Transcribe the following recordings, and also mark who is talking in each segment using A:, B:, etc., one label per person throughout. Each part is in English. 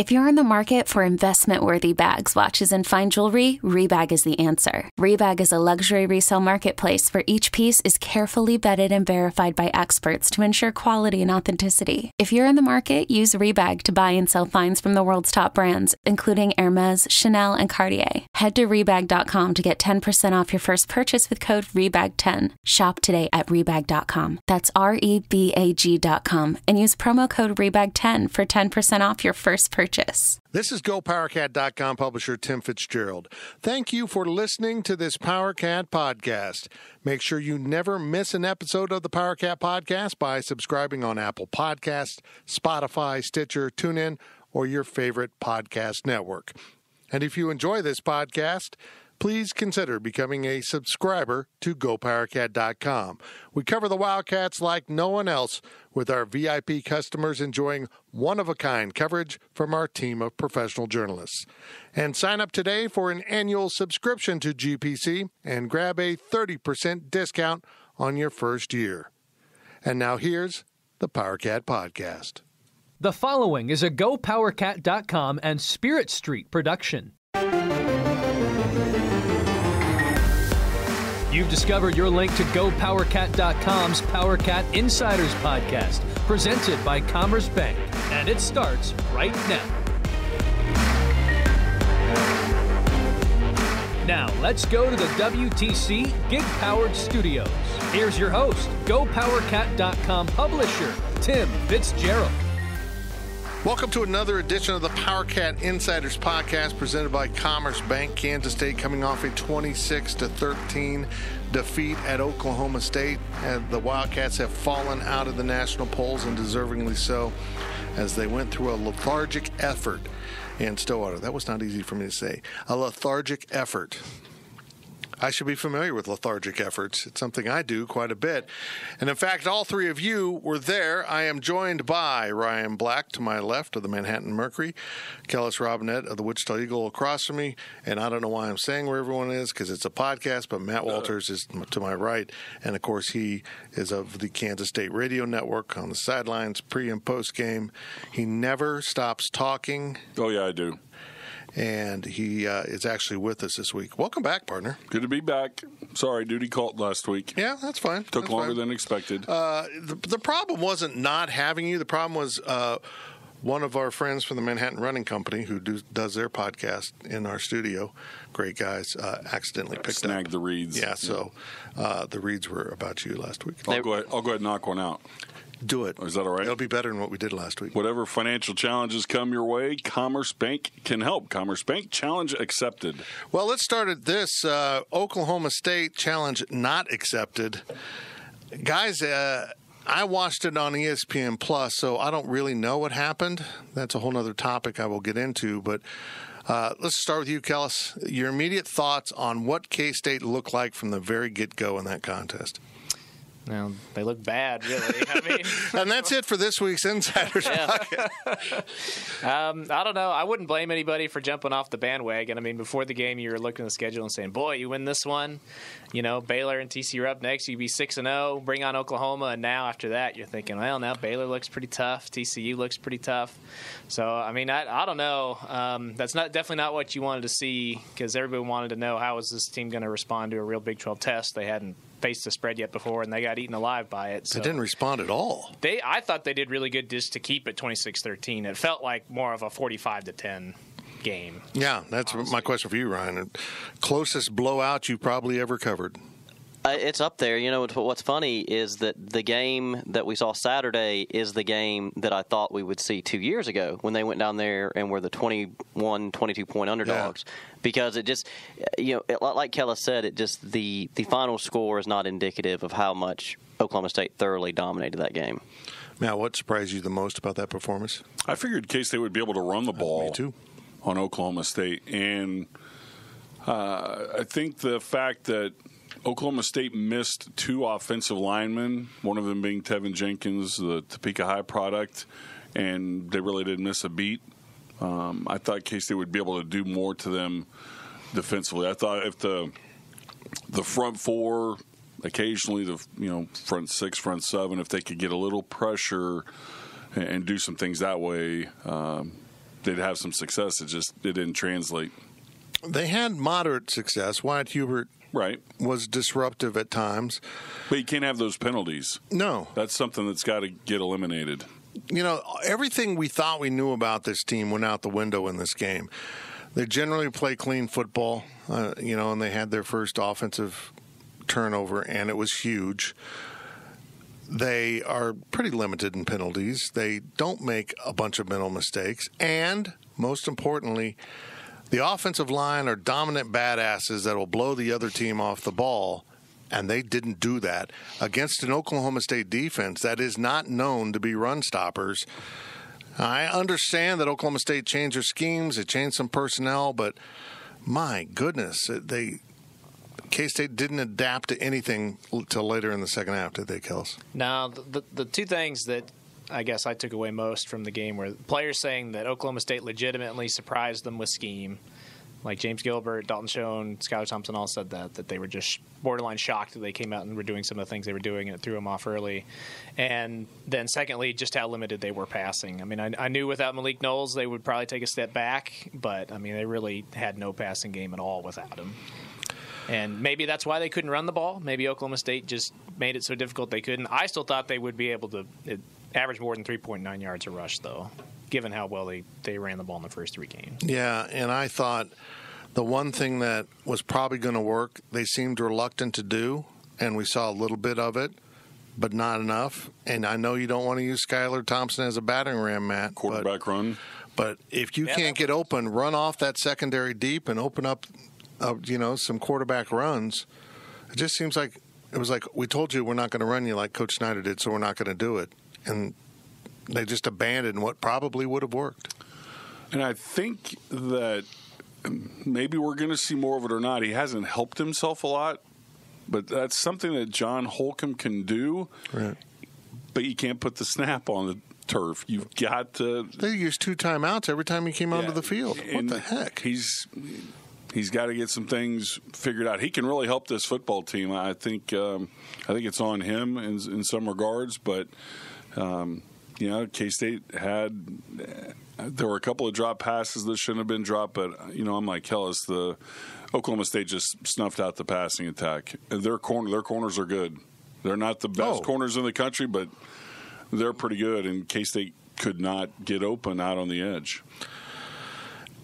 A: If you're in the market for investment worthy bags, watches, and fine jewelry, Rebag is the answer. Rebag is a luxury resale marketplace where each piece is carefully vetted and verified by experts to ensure quality and authenticity. If you're in the market, use Rebag to buy and sell finds from the world's top brands, including Hermes, Chanel, and Cartier. Head to Rebag.com to get 10% off your first purchase with code REBAG10. Shop today at Rebag.com. That's R E B A G.com and use promo code REBAG10 for 10% off your first purchase.
B: This is GoPowerCat.com publisher Tim Fitzgerald. Thank you for listening to this PowerCat podcast. Make sure you never miss an episode of the PowerCat podcast by subscribing on Apple Podcasts, Spotify, Stitcher, TuneIn, or your favorite podcast network. And if you enjoy this podcast, please consider becoming a subscriber to GoPowerCat.com. We cover the Wildcats like no one else, with our VIP customers enjoying one of a kind coverage from our team of professional journalists. And sign up today for an annual subscription to GPC and grab a 30% discount on your first year. And now here's the PowerCat Podcast.
C: The following is a GoPowerCat.com and Spirit Street production. You've discovered your link to GoPowerCat.com's PowerCat Insiders podcast, presented by Commerce Bank, and it starts right now. Now, let's go to the WTC Gig Powered Studios. Here's your host, GoPowerCat.com publisher, Tim Fitzgerald.
B: Welcome to another edition of the PowerCat Insiders podcast presented by Commerce Bank. Kansas State coming off a 26 to 13 defeat at Oklahoma State. And the Wildcats have fallen out of the national polls and deservingly so as they went through a lethargic effort in Stillwater. That was not easy for me to say. A lethargic effort I should be familiar with lethargic efforts. It's something I do quite a bit. And in fact, all three of you were there. I am joined by Ryan Black to my left of the Manhattan Mercury, Kellis Robinett of the Wichita Eagle across from me. And I don't know why I'm saying where everyone is because it's a podcast, but Matt uh-huh. Walters is to my right. And of course, he is of the Kansas State Radio Network on the sidelines pre and post game. He never stops talking.
D: Oh, yeah, I do
B: and he uh, is actually with us this week. Welcome back, partner.
D: Good to be back. Sorry, duty called last week.
B: Yeah, that's fine.
D: Took
B: that's
D: longer
B: fine.
D: than expected.
B: Uh, the, the, problem wasn't not having you. The problem was uh, one of our friends from the Manhattan Running Company, who do, does their podcast in our studio, great guys, uh, accidentally picked
D: Snagged
B: up.
D: the reeds.
B: Yeah, so uh, the reeds were about you last week.
D: I'll go, ahead, I'll go ahead and knock one out.
B: Do it.
D: Is that all right?
B: It'll be better than what we did last week.
D: Whatever financial challenges come your way, Commerce Bank can help. Commerce Bank challenge accepted.
B: Well, let's start at this uh, Oklahoma State challenge not accepted. Guys, uh, I watched it on ESPN Plus, so I don't really know what happened. That's a whole other topic I will get into, but. Uh, let's start with you, Kellis. Your immediate thoughts on what K State looked like from the very get go in that contest.
E: Well, they look bad, really. I mean,
B: and that's it for this week's Insiders
E: um, I don't know. I wouldn't blame anybody for jumping off the bandwagon. I mean, before the game, you were looking at the schedule and saying, "Boy, you win this one." You know, Baylor and TCU are up next. You'd be six and zero. Oh, bring on Oklahoma, and now after that, you're thinking, "Well, now Baylor looks pretty tough. TCU looks pretty tough." So, I mean, I, I don't know. Um, that's not definitely not what you wanted to see because everybody wanted to know how was this team going to respond to a real Big 12 test. They hadn't faced the spread yet before, and they got eaten alive by it.
B: So they didn't respond at all.
E: They, I thought they did really good just to keep it 26-13. It felt like more of a 45 to 10 game.
B: Yeah, that's honestly. my question for you, Ryan. Closest blowout you probably ever covered.
F: Uh, it's up there. You know, what's funny is that the game that we saw Saturday is the game that I thought we would see two years ago when they went down there and were the 21, 22 point underdogs. Yeah. Because it just, you know, it, like Kellis said, it just the the final score is not indicative of how much Oklahoma State thoroughly dominated that game.
B: Now, what surprised you the most about that performance?
D: I figured K State would be able to run the ball.
B: Me too.
D: On Oklahoma State, and uh, I think the fact that Oklahoma State missed two offensive linemen, one of them being Teven Jenkins, the Topeka High product, and they really didn't miss a beat. Um, I thought K State would be able to do more to them defensively. I thought if the the front four, occasionally the you know front six, front seven, if they could get a little pressure and, and do some things that way, um, they'd have some success. It just it didn't translate.
B: They had moderate success. Wyatt Hubert
D: Right,
B: was disruptive at times.
D: but you can't have those penalties.
B: No,
D: That's something that's got to get eliminated.
B: you know, everything we thought we knew about this team went out the window in this game. They generally play clean football, uh, you know, and they had their first offensive turnover, and it was huge. They are pretty limited in penalties. They don't make a bunch of mental mistakes. And most importantly, the offensive line are dominant badasses that will blow the other team off the ball. And they didn't do that against an Oklahoma State defense that is not known to be run stoppers. I understand that Oklahoma State changed their schemes, it changed some personnel, but my goodness, they K State didn't adapt to anything till later in the second half, did they, Kels?
E: Now, the, the, the two things that I guess I took away most from the game were players saying that Oklahoma State legitimately surprised them with scheme. Like James Gilbert, Dalton Schoen, Skylar Thompson all said that that they were just borderline shocked that they came out and were doing some of the things they were doing and it threw them off early. And then secondly, just how limited they were passing. I mean, I, I knew without Malik Knowles they would probably take a step back, but I mean they really had no passing game at all without him. And maybe that's why they couldn't run the ball. Maybe Oklahoma State just made it so difficult they couldn't. I still thought they would be able to average more than 3.9 yards a rush, though, given how well they, they ran the ball in the first three games.
B: Yeah, and I thought the one thing that was probably going to work, they seemed reluctant to do, and we saw a little bit of it, but not enough. And I know you don't want to use Skylar Thompson as a battering ram, Matt. but-
D: Quarterback run.
B: But if you
E: Yeah,
B: can't get open, run off that secondary deep and open up, uh, you know, some quarterback runs. It just seems like it was like we told you we're not going to run you like Coach Snyder did, so we're not going to do it, and they just abandoned what probably would have worked.
D: And I think that maybe we're going to see more of it or not. He hasn't helped himself a lot, but that's something that John Holcomb can do.
B: Right.
D: But you can't put the snap on the turf. You've got to.
B: They used two timeouts every time he came onto the field. What the heck?
D: He's he's got to get some things figured out. He can really help this football team. I think um, I think it's on him in, in some regards, but um, you know, K State had there were a couple of drop passes that shouldn't have been dropped, but you know, I'm like Kellis, the Oklahoma State just snuffed out the passing attack. Their corner, their corners are good. They're not the best
B: Oh.
D: corners in the country, but they're pretty good. And K State could not get open out on the edge.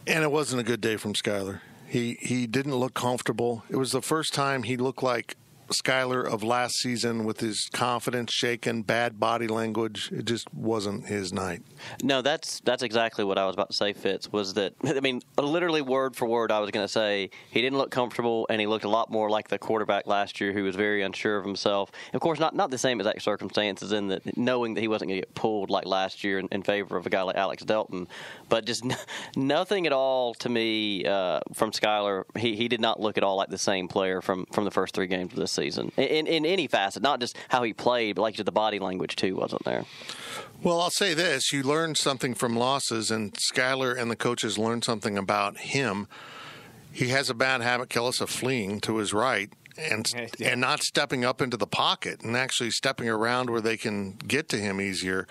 B: And it wasn't a good day from Skylar. He he didn't look comfortable. It was the first time he looked like Skylar of last season with his confidence shaken, bad body language. It just wasn't his night.
F: No, that's that's exactly what I was about to say. Fitz was that I mean, literally word for word, I was going to say he didn't look comfortable, and he looked a lot more like the quarterback last year, who was very unsure of himself. Of course, not not the same exact circumstances, in that knowing that he wasn't going to get pulled like last year in, in favor of a guy like Alex Delton, but just n- nothing at all to me uh, from Skylar. He he did not look at all like the same player from from the first three games of this season in in any facet, not just how he played, but like the body language too wasn't there.
B: Well, I'll say this: you learn something from losses, and Skylar and the coaches learned something about him. He has a bad habit, Kellis, of fleeing to his right and
E: Yeah.
B: and not stepping up into the pocket and actually stepping around where they can get to him easier.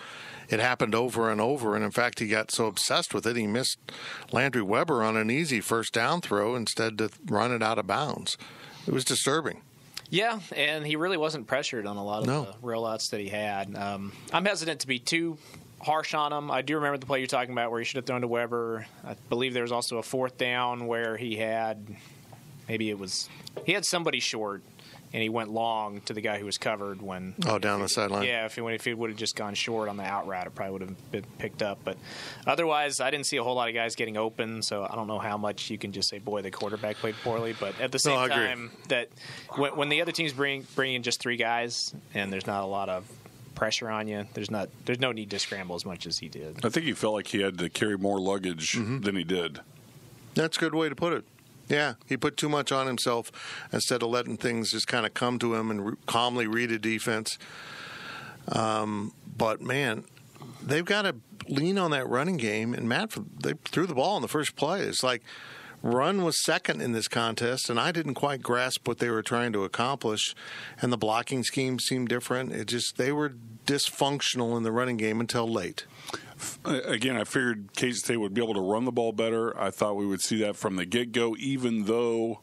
B: It happened over and over, and in fact, he got so obsessed with it, he missed Landry Weber on an easy first down throw instead to run it out of bounds. It was disturbing.
E: Yeah, and he really wasn't pressured on a lot of
B: No.
E: the rollouts that he had. Um, I'm hesitant to be too harsh on him. I do remember the play you're talking about where he should have thrown to Weber. I believe there was also a fourth down where he had maybe it was he had somebody short and he went long to the guy who was covered when
B: Oh, down the sideline.
E: yeah, if he if it would have just gone short on the out route, it probably would have been picked up. But otherwise, I didn't see a whole lot of guys getting open, so I don't know how much you can just say, boy, the quarterback played poorly. But at the same
B: I agree.
E: time, that when, when the other teams bring bring in just three guys and there's not a lot of pressure on you, there's not there's no need to scramble as much as he did.
D: I think he felt like he had to carry more luggage mm-hmm. than he did.
B: That's a good way to put it. Yeah, he put too much on himself instead of letting things just kind of come to him and re- calmly read a defense. Um, but man, they've got to lean on that running game. And Matt, they threw the ball in the first play. It's like run was second in this contest, and I didn't quite grasp what they were trying to accomplish. And the blocking scheme seemed different. It just they were dysfunctional in the running game until late.
D: Again, I figured K State would be able to run the ball better. I thought we would see that from the get go, even though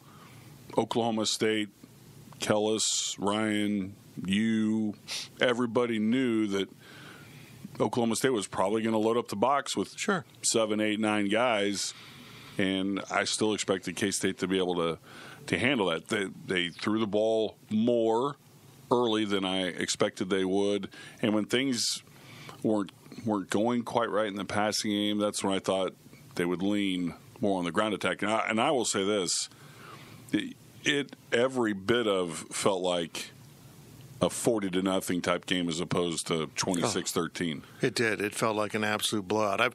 D: Oklahoma State, Kellis, Ryan, you, everybody knew that Oklahoma State was probably going to load up the box with
B: sure
D: seven, eight, nine guys, and I still expected K State to be able to to handle that. They they threw the ball more early than I expected they would, and when things weren't weren't going quite right in the passing game, that's when I thought they would lean more on the ground attack. And I, and I will say this: it, it every bit of felt like a 40 to nothing type game as opposed to 26-13.
B: It did. It felt like an absolute blowout. I've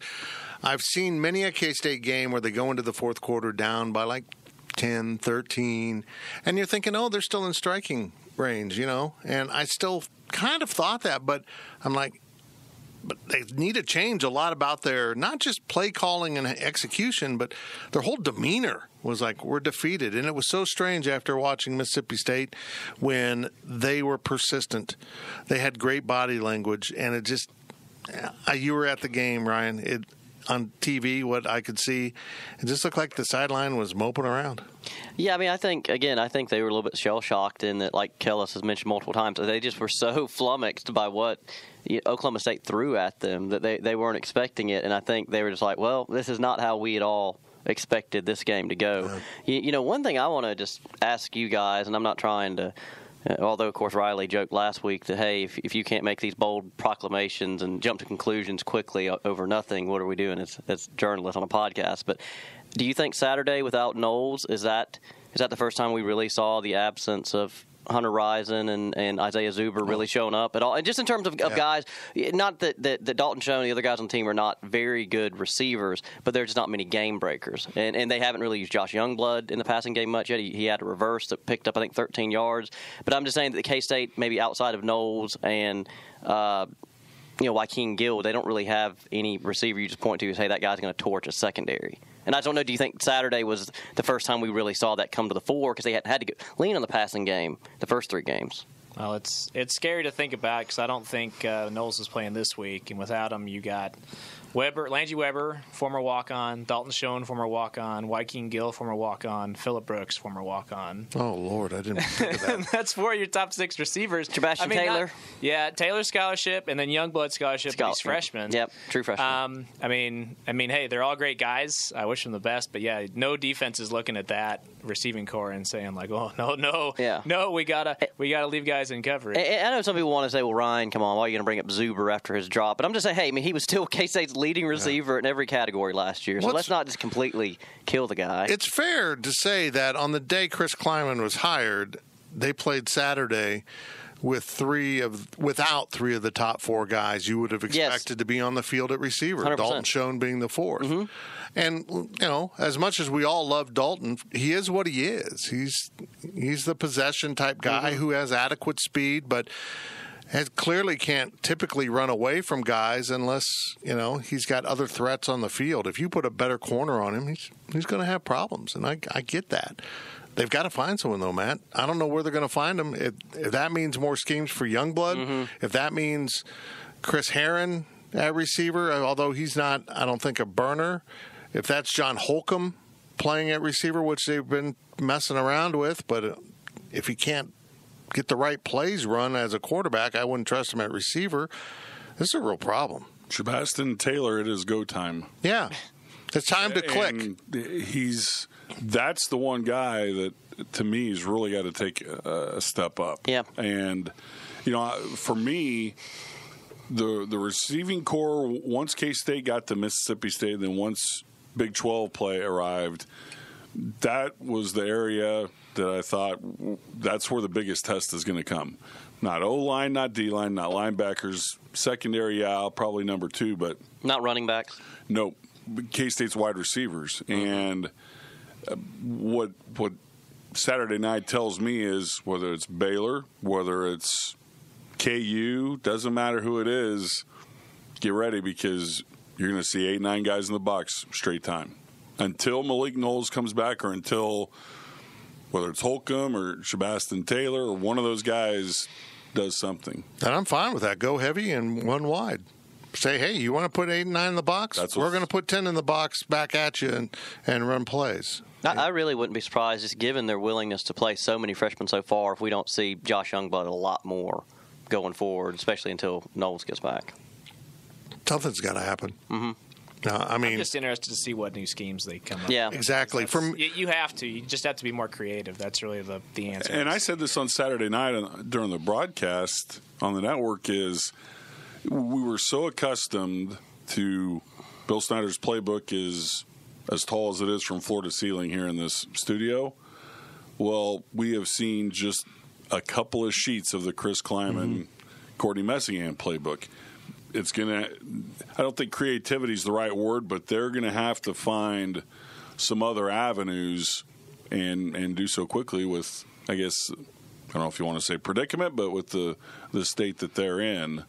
B: I've seen many a K-State game where they go into the fourth quarter down by like 10, 13, and you're thinking, "Oh, they're still in striking range," you know? And I still kind of thought that, but I'm like but they need to change a lot about their not just play calling and execution, but their whole demeanor was like we're defeated, and it was so strange after watching Mississippi State when they were persistent. They had great body language, and it just uh, you were at the game, Ryan. It on TV, what I could see, it just looked like the sideline was moping around.
F: Yeah, I mean, I think again, I think they were a little bit shell shocked in that, like Kellis has mentioned multiple times, they just were so flummoxed by what Oklahoma State threw at them that they they weren't expecting it, and I think they were just like, well, this is not how we at all expected this game to go. Yeah. You, you know, one thing I want to just ask you guys, and I'm not trying to Uh, although, of course, Riley joked last week that, hey, if, if you can't make these bold proclamations and jump to conclusions quickly over nothing, what are we doing as, as journalists on a podcast? But do you think Saturday without Knowles, is that is that the first time we really saw the absence of Hunter Rison and, and Isaiah Zuber really showing up at all. And just in terms of, of yeah. guys, not that, that, that Dalton Schoen and the other guys on the team are not very good receivers, but they're just not many game breakers. And, and they haven't really used Josh Youngblood in the passing game much yet. He, he had a reverse that picked up, I think, 13 yards. But I'm just saying that the K State, maybe outside of Knowles and uh, you know, Joaquin Gill, they don't really have any receiver you just point to and say that guy's going to torch a secondary. And I don't know, do you think Saturday was the first time we really saw that come to the fore because they had, had to get, lean on the passing game the first three games?
E: Well, it's it's scary to think about because I don't think uh, Knowles is playing this week, and without him, you got Weber, Landry Weber, former walk on, Dalton Schoen, former walk on, Joaquin Gill, former walk on, Phillip Brooks, former walk on.
B: Oh, Lord, I didn't think of that.
E: That's four of your top six receivers.
F: Chabastin
E: I mean,
F: Taylor.
E: Not, yeah, Taylor scholarship, and then Youngblood scholarship, Schol- he's freshman.
F: Yep, true freshman.
E: Um, I mean, I mean, hey, they're all great guys. I wish them the best, but yeah, no defense is looking at that receiving core and saying like, oh no, no,
F: yeah.
E: no, we gotta we gotta leave guys in coverage.
F: I know some people want to say, well, Ryan, come on, why are you going to bring up Zuber after his drop? But I'm just saying, hey, I mean, he was still K State's leading receiver. Yeah every category last year. So let's not just completely kill the guy.
B: It's fair to say that on the day Chris Klieman was hired, they played Saturday with three of without three of the top four guys you would have expected
F: yes.
B: to be on the field at receiver.
F: 100%.
B: Dalton Schoen being the 4th
F: mm-hmm.
B: And you know, as much as we all love Dalton, he is what he is. He's he's the possession type guy mm-hmm. who has adequate speed, but and clearly can't typically run away from guys unless you know he's got other threats on the field. If you put a better corner on him, he's he's going to have problems, and I, I get that. They've got to find someone though, Matt. I don't know where they're going to find him. If, if, that means more schemes for Youngblood,
F: mm-hmm.
B: if that means Chris Herron at receiver, although he's not, I don't think a burner. If that's John Holcomb playing at receiver, which they've been messing around with, but if he can't get the right plays run as a quarterback, I wouldn't trust him at receiver. This is a real problem.
D: Chabastin Taylor, it is go time.
B: Yeah. It's time to click.
D: And he's that's the one guy that to me has really got to take a, a step up.
F: Yeah.
D: And you know, for me, the the receiving core once K State got to Mississippi State, then once Big Twelve play arrived, that was the area that I thought that's where the biggest test is going to come. Not O line, not D line, not linebackers. Secondary, yeah, probably number two, but
F: not running backs.
D: Nope. K State's wide receivers, mm-hmm. and uh, what what Saturday night tells me is whether it's Baylor, whether it's KU, doesn't matter who it is. Get ready because you're going to see eight, nine guys in the box straight time. Until Malik Knowles comes back or until whether it's Holcomb or Chabastin Taylor or one of those guys does something.
B: And I'm fine with that. Go heavy and one wide. Say, hey, you want to put eight and nine in the box?
D: That's
B: We're going to put ten in the box back at you and, and run plays.
F: I, I really wouldn't be surprised, just given their willingness to play so many freshmen so far, if we don't see Josh Youngblood a lot more going forward, especially until Knowles gets back.
B: Something's got to happen. Mm-hmm. No, I mean,
E: I'm just interested to see what new schemes they come up.
F: Yeah.
E: with.
B: exactly. From
E: you, you have to. You just have to be more creative. That's really the the answer.
D: And I said this on Saturday night during the broadcast on the network is we were so accustomed to Bill Snyder's playbook is as tall as it is from floor to ceiling here in this studio. Well, we have seen just a couple of sheets of the Chris Klieman, mm-hmm. Courtney Messingham playbook. It's gonna. I don't think creativity is the right word, but they're gonna have to find some other avenues and and do so quickly with I guess I don't know if you want to say predicament, but with the the state that they're in,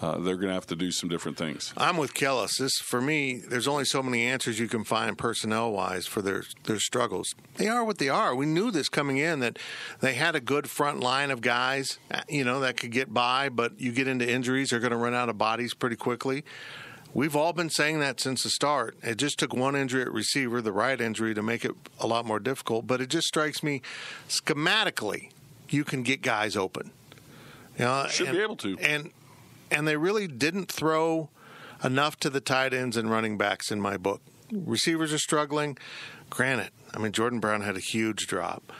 D: uh, they're going to have to do some different things.
B: I'm with Kellis. This for me, there's only so many answers you can find personnel wise for their their struggles. They are what they are. We knew this coming in that they had a good front line of guys, uh, you know, that could get by, but you get into injuries, they're going to run out of bodies pretty quickly. We've all been saying that since the start. It just took one injury at receiver, the right injury, to make it a lot more difficult. But it just strikes me schematically, you can get guys open. You know,
D: Should be able to.
B: And and they really didn't throw enough to the tight ends and running backs in my book. Receivers are struggling. Granted, I mean Jordan Brown had a huge drop,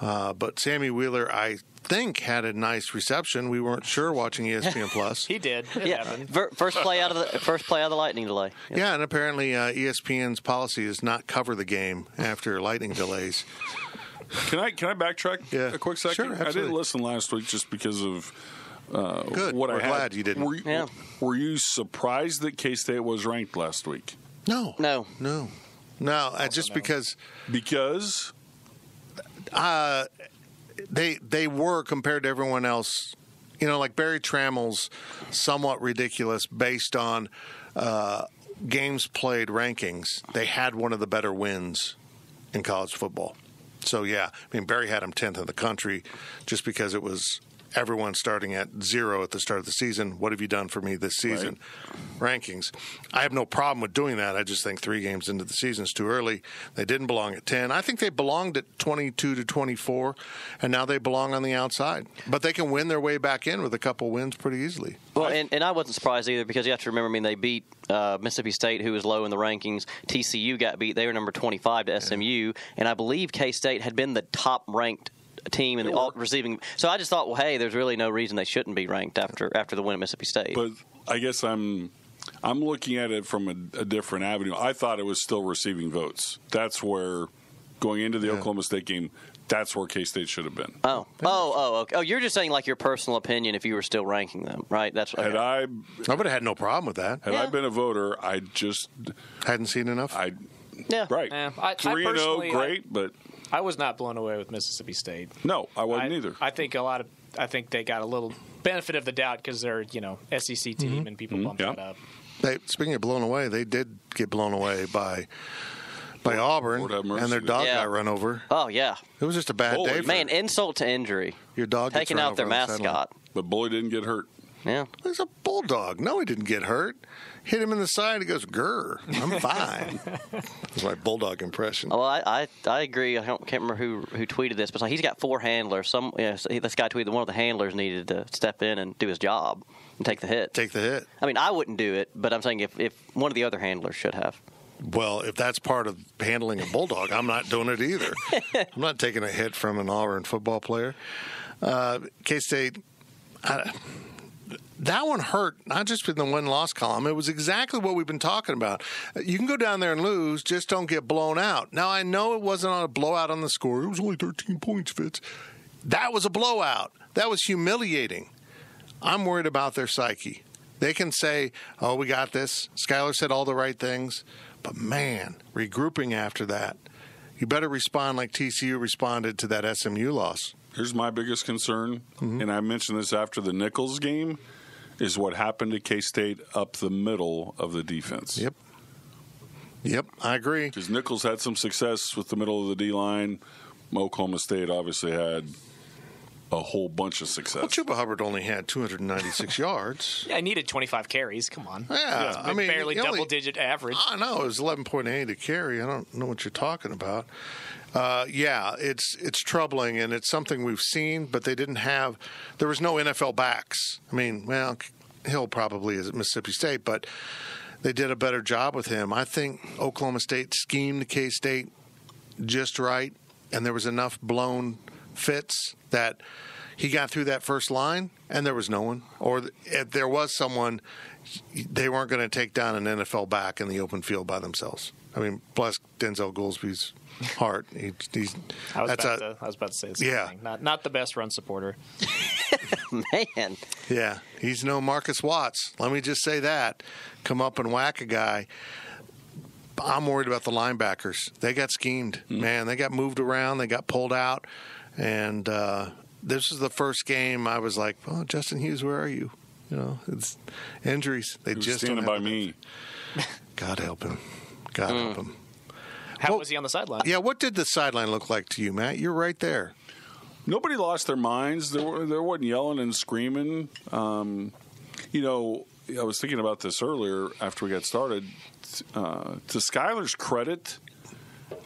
B: uh, but Sammy Wheeler, I think, had a nice reception. We weren't sure watching ESPN Plus.
E: he did. It
F: Yeah,
E: happened.
F: First play out of the first play out of the lightning delay.
B: Yeah, and apparently uh, ESPN's policy is not cover the game after lightning delays.
D: Can I can I backtrack
B: Yeah.
D: a quick second?
B: Sure,
D: I didn't listen last week just because of uh,
B: Good.
D: what
B: We're
D: I had.
B: glad you didn't.
D: Were you,
F: Yeah.
D: were you surprised that K State was ranked last week?
B: No,
F: No.
B: no, no. Uh, just
E: no.
B: because
D: Because
B: they they were compared to everyone else. You know, like Berry Tramel's somewhat ridiculous based on uh, games played rankings. They had one of the better wins in college football. So yeah, I mean Barry had him tenth in the country just because it was everyone starting at zero at the start of the season. What have you done for me this season? Rankings. I have no problem with doing that. I just think three games into the season is too early. They didn't belong at ten. I think they belonged at twenty-two to twenty-four, and now they belong on the outside. But they can win their way back in with a couple wins pretty easily.
F: Well, and, and I wasn't surprised either because you have to remember, I mean, they beat uh, Mississippi State, who was low in the rankings. TCU got beat; they were number 25 to SMU, and I believe K State had been the top ranked team and the all receiving. So I just thought, well, hey, there's really no reason they shouldn't be ranked after after the win at Mississippi State.
D: But I guess I'm I'm looking at it from a, a different avenue. I thought it was still receiving votes. That's where going into the Oklahoma State game, that's where K State should have been.
F: oh, oh, oh, okay. oh, you're just saying like your personal opinion if you were still ranking them, right? That's okay.
D: Had I
B: I would have had no problem with that.
D: had I been a voter, I just
B: Hadn't seen enough.
D: I
F: yeah,
D: right
E: Yeah, I- I
D: three and zero,
E: personally-
D: great, but
E: I was not blown away with Mississippi State.
D: no, I wasn't
E: I,
D: either.
E: I think a lot of I think they got a little benefit of the doubt because they're you know SEC team mm-hmm. and people mm-hmm. bump
D: yeah.
E: that up.
B: They, speaking of blown away, they did get blown away by by Auburn,
D: Lord
B: and their dog
F: Yeah.
B: got run over.
F: Oh yeah,
B: It was just a bad
D: Holy
B: day. For
F: man, insult to injury.
B: your dog gets
F: Taking
B: run
F: out their
B: over on the
F: mascot.
D: but Bully didn't get hurt.
F: Yeah.
B: He's a bulldog. No, he didn't get hurt. Hit him in the side. He goes, "Grr, I'm fine." That's my bulldog impression.
F: Well, I, I I agree. I don't, can't remember who who tweeted this, but he's got four handlers. Some you know, this guy tweeted that one of the handlers needed to step in and do his job and take the hit.
B: Take the hit.
F: I mean, I wouldn't do it, but I'm saying if, if one of the other handlers should have.
B: Well, if that's part of handling a bulldog, I'm not doing it either. I'm not taking a hit from an Auburn football player. Uh, K State, that one hurt, not just in the win loss column. It was exactly what we've been talking about. You can go down there and lose, just don't get blown out. Now, I know it wasn't on a blowout on the score, it was only 13 points, Fitz. That was a blowout. That was humiliating. I'm worried about their psyche. They can say, "Oh, we got this." Skylar said all the right things, but man, regrouping after that, you better respond like TCU responded to that SMU loss.
D: Here's my biggest concern, mm-hmm. and I mentioned this after the Nicholls game, is what happened to K State up the middle of the defense.
B: Yep. Yep, I agree.
D: Because Nicholls had some success with the middle of the D line. Oklahoma State obviously had a whole bunch of success.
B: Well, Chuba Hubbard only had 296 yards.
E: Yeah, I needed 25 carries. Come on.
B: Yeah, I mean,
E: barely
B: he only-
E: double digit average.
B: I know it was 11.8 to carry. I don't know what you're talking about. Uh, yeah, it's it's troubling, and it's something we've seen, but they didn't have. There was no NFL backs. I mean, well, Hill probably is at Mississippi State, but they did a better job with him. I think Oklahoma State schemed K State just right, and there was enough blown fits that he got through that first line, and there was no one, or if there was someone, they weren't going to take down an NFL back in the open field by themselves. I mean, bless Denzel Goolsby's heart. He, he's
E: I was,
B: that's
E: about
B: a
E: to, I was about to say the same
B: Yeah.
E: thing. Not, not the best run supporter.
F: Man,
B: yeah. He's no Marcus Watts. Let me just say that. Come up and whack a guy. I'm worried about the linebackers. They got schemed, man. They got moved around. They got pulled out, and uh, this is the first game I was like, "Oh, Justin Hughes, where are you?" You know, it's injuries. They
D: He
B: just
D: standing
B: don't
D: by
B: have
D: me.
B: God help him. God help him.
E: How
B: Well-
E: was he on the sideline?
B: Yeah, what did the sideline look like to you, Matt? You're right there.
D: Nobody lost their minds. There, were, there wasn't yelling and screaming. Um, you know, I was thinking about this earlier after we got started. Uh, to Skylar's credit,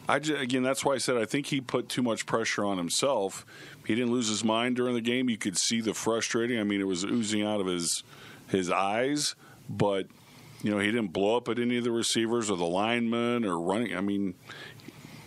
D: I ju- again that's why I said I think he put too much pressure on himself. He didn't lose his mind during the game. You could see the frustrating. I mean, it was oozing out of his his eyes, but you know he didn't blow up at any of the receivers or the linemen or running. I mean,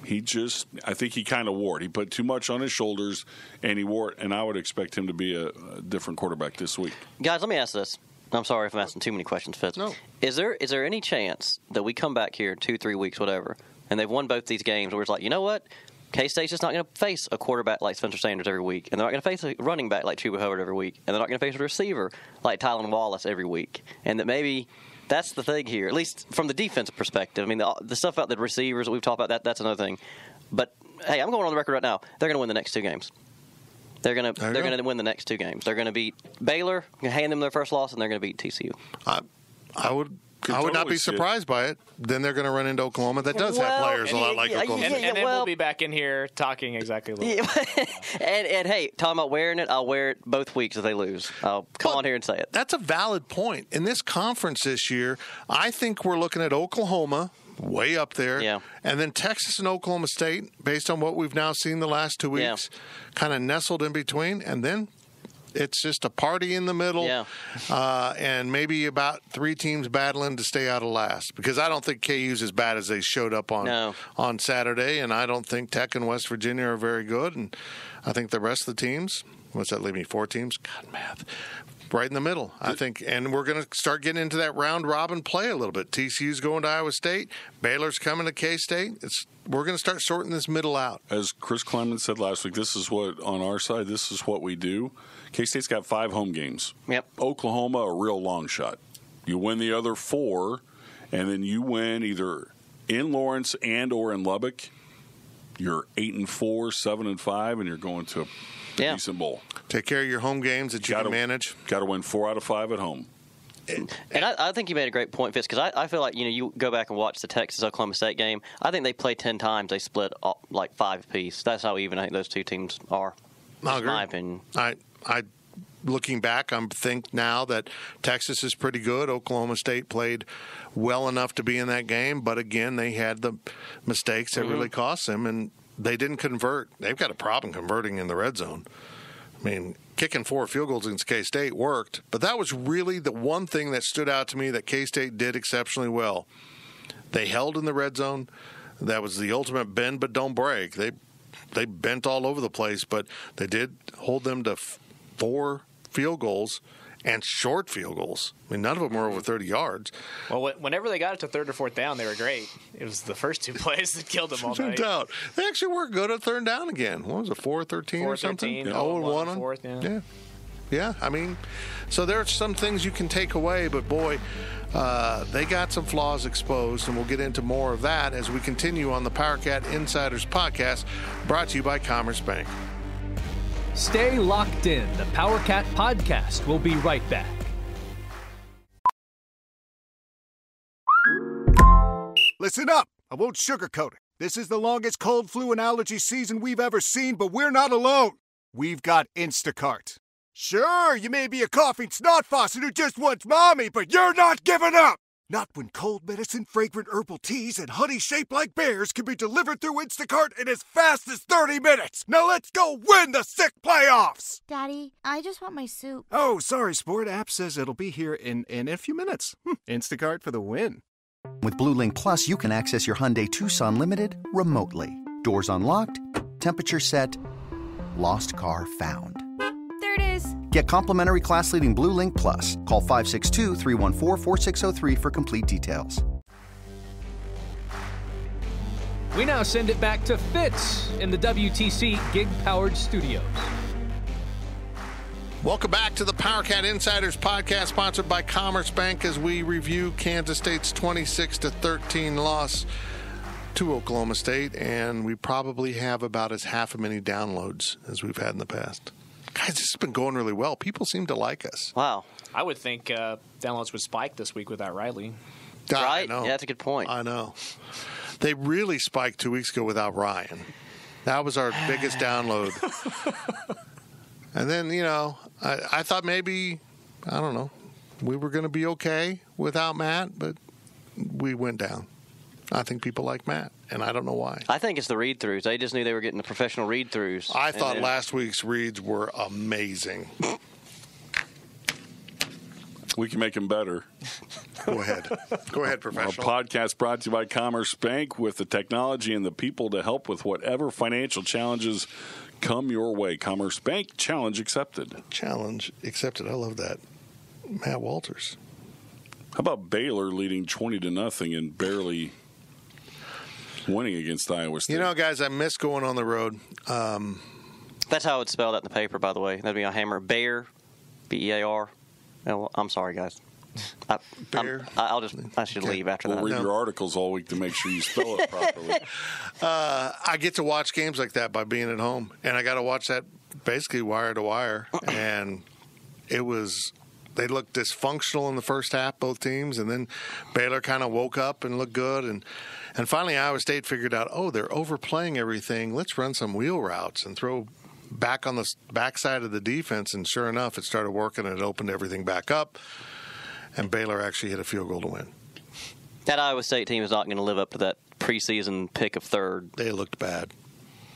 D: he just I think he kind of wore it. He put too much on his shoulders and he wore it. And I would expect him to be a, a different quarterback this week.
F: guys, let me ask this. I'm sorry if I'm asking too many questions, Fitz.
B: No.
F: Is there is there any chance that we come back here in two, three weeks, whatever, and they've won both these games, where it's like, you know what? K State's just not going to face a quarterback like Spencer Sanders every week, and they're not going to face a running back like Chuba Hubbard every week, and they're not going to face a receiver like Tylan Wallace every week, and that maybe that's the thing here, at least from the defensive perspective. I mean, the, uh, the stuff about the receivers that we've talked about that that's another thing, but hey, I'm going on the record right now. They're going to win the next two games. They're gonna they're
B: go.
F: gonna win the next two games. They're gonna beat Baylor, hand them their first loss, and they're gonna beat TCU.
B: I, I would.
D: Could
B: I would not be
D: see it.
B: surprised by it. Then they're going to run into Oklahoma. That does have players a lot like Oklahoma.
E: And,
F: yeah,
E: and then
F: well-
E: we'll be back in here talking exactly like
F: Yeah. and and hey, talking about wearing it, I'll wear it both weeks if they lose. I'll come
B: But
F: on here and say it.
B: That's a valid point. In this conference this year, I think we're looking at Oklahoma way up there.
F: Yeah.
B: And then Texas and Oklahoma State, based on what we've now seen the last two
F: Yeah.
B: weeks, kind of nestled in between. And then it's just a party in the middle.
F: Yeah.
B: Uh, and maybe about three teams battling to stay out of last. Because I don't think KU's as bad as they showed up on
F: No.
B: on Saturday. And I don't think Tech and West Virginia are very good. And I think the rest of the teams, what's that leave me? Four teams? God, math. Right in the middle, I think. And we're going to start getting into that round robin play a little bit. TCU's going to Iowa State. Baylor's coming to K State. It's We're going to start sorting this middle out.
D: As Chris Klieman said last week, this is what on our side. This is what we do. K State's got five home games.
F: Yep.
D: Oklahoma a real long shot. You win the other four, and then you win either in Lawrence and or in Lubbock. You're eight and four, seven and five, and you're going to a
F: Yeah.
D: decent bowl.
B: Take care of your home games that you
D: Gotta-
B: can manage.
D: Got to win four out of five at home.
F: And I, I think you made a great point, Fitz, because I, I feel like you know you go back and watch the Texas Oklahoma State game. I think they played ten times. They split all, like five apiece. That's how even I think those two teams are.
B: I
F: That's
B: agree.
F: my opinion.
B: I, I, looking back, I'm think now that Texas is pretty good. Oklahoma State played well enough to be in that game, but again, they had the mistakes that
F: Mm-hmm.
B: really cost them, and they didn't convert. They've got a problem converting in the red zone. I mean, kicking four field goals against K State worked, but that was really the one thing that stood out to me that K State did exceptionally well. They held in the red zone. That was the ultimate bend but don't break. They they bent all over the place, but they did hold them to f- four field goals and short field goals. I mean, none of them were over 30 yards.
E: Well, whenever they got it to third or fourth down, they were great. It was the first two plays that killed them all
B: No
E: night.
B: doubt. They actually were good at third down again. What was it, 4 13 or
E: 4
B: something?
E: 13,
B: Oh,
E: one
B: and 1
E: on
B: on
E: fourth, yeah.
B: yeah. Yeah, I mean, so there are some things you can take away, but boy, uh, they got some flaws exposed, and we'll get into more of that as we continue on the PowerCat Insiders podcast, brought to you by Commerce Bank.
C: Stay locked in. The Power Cat podcast will be right back.
G: Listen. Up. I won't sugarcoat it. This is the longest cold, flu, and allergy season we've ever seen, but we're not alone. We've got Instacart. Sure, you may be a coughing snot faucet who just wants mommy, but you're not giving up! Not when cold medicine, fragrant herbal teas, and honey shaped like bears can be delivered through Instacart in as fast as 30 minutes! Now let's go win the sick playoffs!
H: Daddy, I just want my soup.
G: Oh, sorry, Sport. App says it'll be here in, in a few minutes. Hm, Instacart for the win.
I: With Blue Link Plus, you can access your Hyundai Tucson Limited remotely. Doors unlocked, temperature set, lost car found.
H: There it is.
I: Get complimentary class leading Blue Link Plus. Call 562 314 4603 for complete details.
C: We now send it back to Fitz in the WTC gig powered studios.
B: Welcome back to the PowerCat Insiders podcast, sponsored by Commerce Bank, as we review Kansas State's 26 to 13 loss to Oklahoma State, and we probably have about as half as many downloads as we've had in the past. Guys, this has been going really well. People seem to like us.
F: Wow.
E: I would think uh, downloads would spike this week without Riley.
B: I
F: Right? Yeah, that's a good point.
B: I know. They really spiked two weeks ago without Ryan. That was our biggest download. and then, you know, I, I thought maybe, I don't know, we were going to be okay without Matt, but we went down. I think people like Matt, and I don't know why.
F: I think it's the read throughs. They just knew they were getting the professional read throughs.
B: I thought last week's reads were amazing.
D: We can make them better.
B: Go ahead. Go ahead,
D: Our
B: professional.
D: podcast brought to you by Commerce Bank with the technology and the people to help with whatever financial challenges come your way. Commerce Bank challenge accepted.
B: Challenge accepted. I love that. Matt Walters.
D: How about Baylor leading 20 to nothing and barely winning against Iowa State?
B: You know, guys, I miss going on the road. Um,
F: That's how I would spell that in the paper, by the way. That'd be a hammer. Bear, B E A R. Oh, I'm sorry, guys. I,
B: Bear.
F: I'm, I'll just I should
B: Okay.
F: leave after
D: we'll
F: that.
D: read your articles all week to make sure you spell it properly.
B: uh, I get to watch games like that by being at home, and I got to watch that basically wire to wire. And it was they looked dysfunctional in the first half, both teams, and then Baylor kind of woke up and looked good, and and finally Iowa State figured out, oh, they're overplaying everything. Let's run some wheel routes and throw back on the backside of the defense. And sure enough, it started working, and it opened everything back up. And Baylor actually hit a field goal to win.
F: That Iowa State team is not going to live up to that preseason pick of third.
B: They looked bad.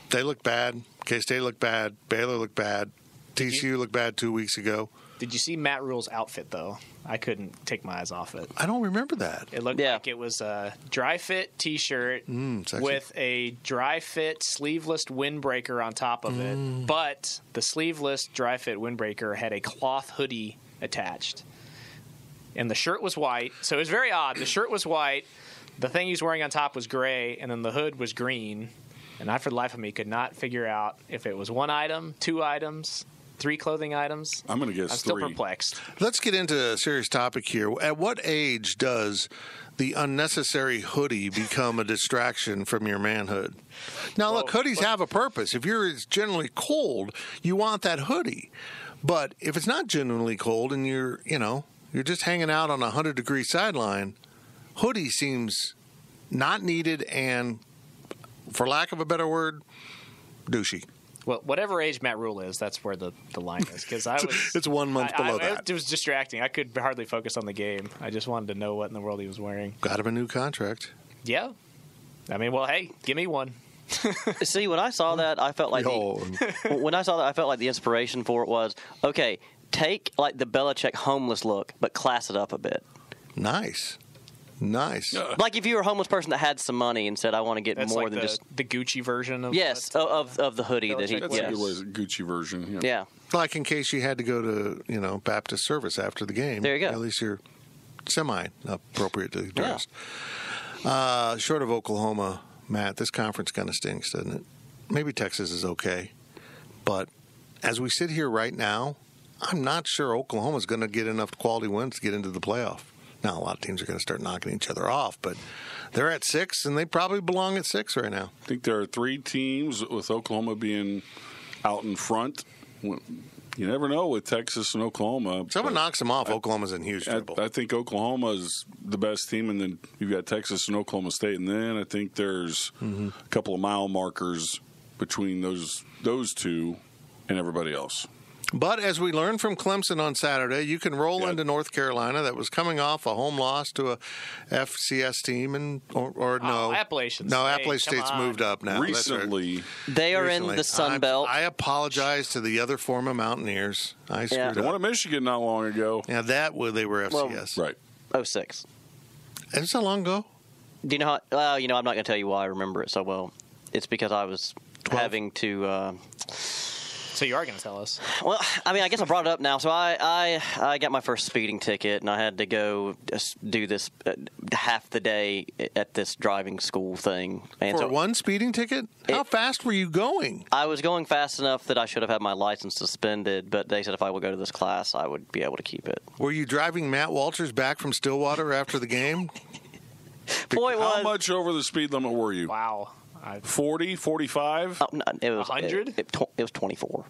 B: They looked bad. K State looked bad. Baylor looked bad. TCU looked bad two weeks ago.
E: Did you see Matt Rhule's outfit though? I couldn't take my eyes off it.
B: I don't remember that.
E: It looked
F: Yeah.
E: like it was a dry fit T-shirt
B: Mm, sexy.
E: with a dry fit sleeveless windbreaker on top of it,
B: Mm.
E: but the sleeveless dry fit windbreaker had a cloth hoodie attached, and the shirt was white. So it was very odd. The shirt was white, the thing he was wearing on top was gray, and then the hood was green. And I, for the life of me, could not figure out if it was one item, two items, three clothing items.
D: I'm going to guess
E: I'm still
D: three.
E: perplexed.
B: Let's get into a serious topic here. At what age does the unnecessary hoodie become a distraction from your manhood? Now, look, hoodies have a purpose. If you're generally cold, you want that hoodie. But if it's not genuinely cold and you're, you know, you're just hanging out on a 100 degree sideline, hoodie seems not needed and, for lack of a better word, douchey.
E: Well, whatever age Matt Rhule is, that's where the, the line is. Because I was
B: It's one month
E: I-
B: below
E: I-
B: that.
E: It was distracting. I could hardly focus on the game. I just wanted to know what in the world he was wearing.
B: Got him a new contract.
E: Yeah, I mean, well, hey, give me one.
F: See, when I saw that, I felt like the, when I saw that, I felt like the inspiration for it was okay. Take like the Belichick homeless look, but class it up a bit.
B: Nice. Nice.
F: Like if you were a homeless person that had some money and said, "I want to get
E: That's
F: more
E: like
F: than
E: the,
F: just
E: the Gucci version of
F: yes
E: what-
F: of of the hoodie that he
E: Belichick
D: That's
F: yes.
D: a good way, Gucci version.
F: yeah."
B: Like in case you had to go to, you know, Baptist service after the game.
F: There you go.
B: At least you're semi appropriately dressed. Uh, short of Oklahoma, Matt, this conference kind of stinks, doesn't it? Maybe Texas is okay. But as we sit here right now, I'm not sure Oklahoma's going to get enough quality wins to get into the playoff. Now, a lot of teams are going to start knocking each other off, but they're at six, and they probably belong at six right now.
D: I think there are three teams with Oklahoma being out in front. You never know with Texas and Oklahoma.
B: Someone knocks them off. Oklahoma's in huge
D: I,
B: trouble.
D: I think Oklahoma is the best team, and then you've got Texas and Oklahoma State, and then I think there's
B: Mm-hmm.
D: a couple of mile markers between those those two and everybody else.
B: But as we learned from Clemson on Saturday, you can roll
D: Yeah.
B: into North Carolina that was coming off a home loss to a FCS team, and or, or no,
E: Oh, Appalachians.
B: No,
E: Hey,
B: Appalachian State's
E: on.
B: moved up now. That's right.
D: Recently,
F: They are
B: Recently.
F: in the Sun Belt.
B: I apologize to the other former Mountaineers. I screwed
D: the one
B: up.
D: at Michigan not long ago.
B: Yeah, that was they were FCS.
D: Right.
F: 06.
B: Is that long ago?
F: Do you know how? Well, you know, I'm not going to tell you why I remember it so well. It's because I was having to. Uh,
E: So you are going to tell us?
F: well, I mean, I guess I brought it up now. So I, I, I got my first speeding ticket, and I had to go do this uh, half the day at this driving school thing. And
B: For
F: so
B: one speeding ticket? How fast were you going?
F: I was going fast enough that I should have had my license suspended, but they said if I would go to this class, I would be able to keep it.
B: Were you driving Matt Walters back from Stillwater after the game?
F: Point
D: How
F: was,
D: much over the speed limit were you?
E: Wow. I,
D: 40, 45?
F: oh, no, it was uh,
E: 100?
F: It, it, it was 24.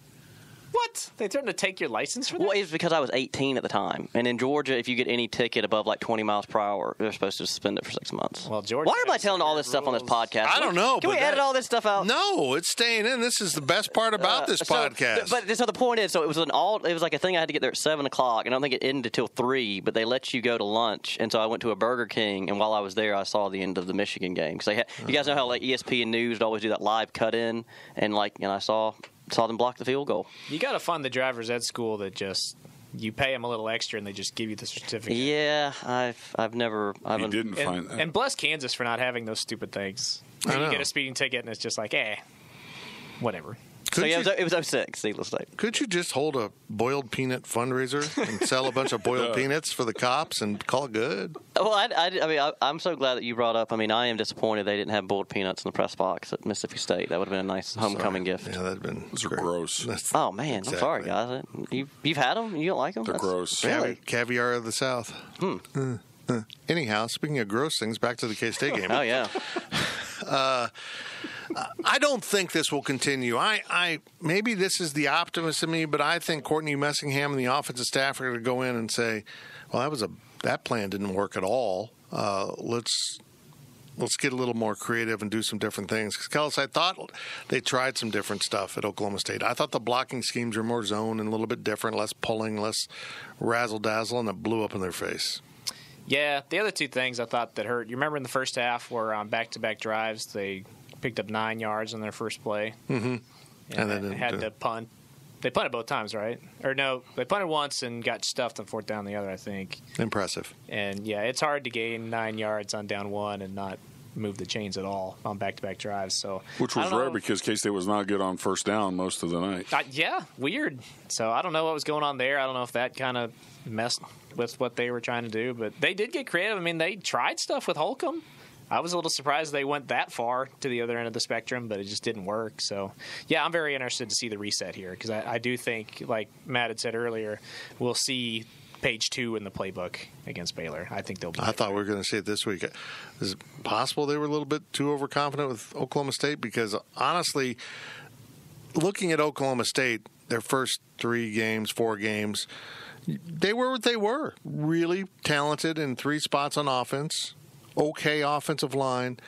E: What? They threatened to take your license for that?
F: Well, it's because I was 18 at the time, and in Georgia, if you get any ticket above like 20 miles per hour, they're supposed to suspend it for six months.
E: Well, Georgia
F: Why am I telling all
E: weird
F: this stuff on this podcast?
B: I don't know.
F: Can
B: but
F: we edit all this stuff out?
B: No, it's staying in. This is the best part about
F: Uh,
B: this
F: so-
B: podcast.
F: But so the point is, so it was an all. It was like a thing I had to get there at seven o'clock, and I don't think it ended till three. But they let you go to lunch, and so I went to a Burger King, and while I was there, I saw the end of the Michigan game because they had. You guys know how like ESPN News would always do that live cut in, and like, and I saw saw them block the field goal.
E: You got to find the driver's ed school that just you pay them a little extra and they just give you the certificate.
F: Yeah, I've I've never. I've
D: You didn't
E: And,
D: find that.
E: and bless Kansas for not having those stupid things.
B: I
E: you get a speeding ticket and it's just like, eh, whatever.
F: So
B: Could
F: yeah,
B: you-
F: it was, it was 06, needless to.
B: Could you just hold a boiled peanut fundraiser and sell a bunch of boiled peanuts for the cops and call it good?
F: Well, I, I, I mean, I, I'm so glad that you brought up. I mean, I am disappointed they didn't have boiled peanuts in the press box at Mississippi State. That would have been a nice homecoming gift.
B: Yeah, that'd been
D: Those are gross.
B: That's-
F: Oh man, I'm sorry, guys. You you've had them? You don't like them?
D: They're gross.
F: Really?
B: Caviar of the South.
F: Hmm.
B: Uh, uh. Anyhow, speaking of gross things, back to the K State game.
F: Oh yeah.
B: I don't think this will continue. I, I maybe this is the optimist in me, but I think Courtney Messingham and the offensive staff are going to go in and say, "Well, that was a that plan didn't work at all. Uh, let's let's get a little more creative and do some different things." Because Kellis, I thought they tried some different stuff at Oklahoma State. I thought the blocking schemes were more zone and a little bit different, less pulling, less razzle dazzle, and it blew up in their face.
E: Yeah, the other two things I thought that hurt. You remember in the first half where on back-to-back drives they picked up nine yards on their first play,
B: Mm-hmm. And then
E: they had to punt. They punted both times, right? Or no, they punted once and got stuffed on fourth down the other, I think.
B: impressive.
E: And yeah, it's hard to gain nine yards on down one and not move the chains at all on back-to-back drives. So
D: Which was rare
E: know.
D: because K State was not good on first down most of the night.
E: Uh, yeah, weird. So I don't know what was going on there. I don't know if that kind of messed with what they were trying to do, but they did get creative. I mean, they tried stuff with Holcomb. I was a little surprised they went that far to the other end of the spectrum, but it just didn't work. So, yeah, I'm very interested to see the reset here because I, I do think, like Matt had said earlier, we'll see page two in the playbook against Baylor. I think they'll be.
B: I thought we were going to see it this week. Is it possible they were a little bit too overconfident with Oklahoma State? Because honestly, looking at Oklahoma State, their first three games, four games, they were what they were. Really talented in three spots on offense, okay offensive line,